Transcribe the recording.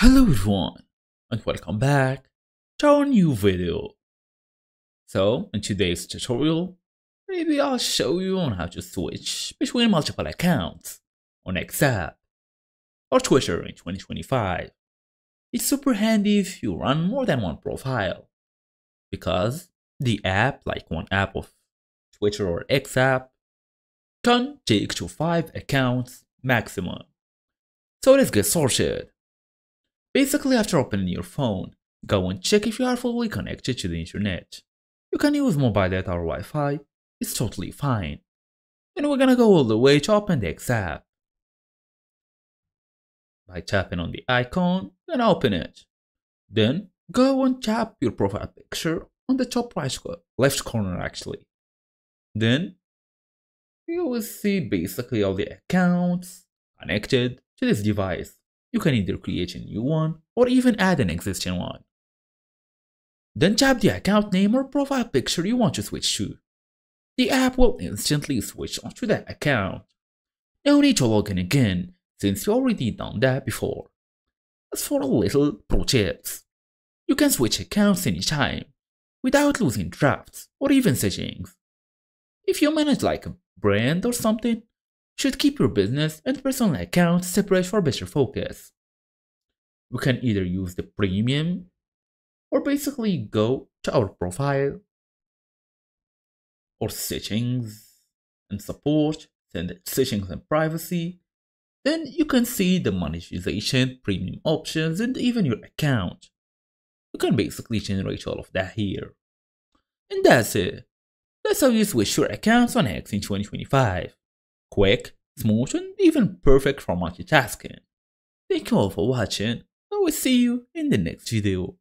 Hello everyone and welcome back to our new video. So in today's tutorial, maybe I'll show you on how to switch between multiple accounts on XApp or Twitter in 2025. It's super handy if you run more than one profile because the app, like one app of Twitter or XApp, can take to 5 accounts maximum. So let's get started. Basically, after opening your phone, go and check if you are fully connected to the internet. You can use mobile data or Wi-Fi, it's totally fine. And we're gonna go all the way to open the X app. By tapping on the icon, and open it. Then, go and tap your profile picture on the top right corner, left corner actually. Then, you will see basically all the accounts connected to this device. You can either create a new one or even add an existing one. Then tap the account name or profile picture you want to switch to. The app will instantly switch onto that account. No need to log in again since you already done that before. As for a little pro tips, you can switch accounts anytime without losing drafts or even settings. If you manage like a brand or something, should keep your business and personal accounts separate for better focus. We can either use the premium or basically go to our profile or settings and support, then settings and privacy. Then you can see the monetization, premium options, and even your account. You can basically generate all of that here. And that's it. That's how you switch your accounts on X in 2025 quick, smooth, and even perfect for multitasking. Thank you all for watching, I will see you in the next video.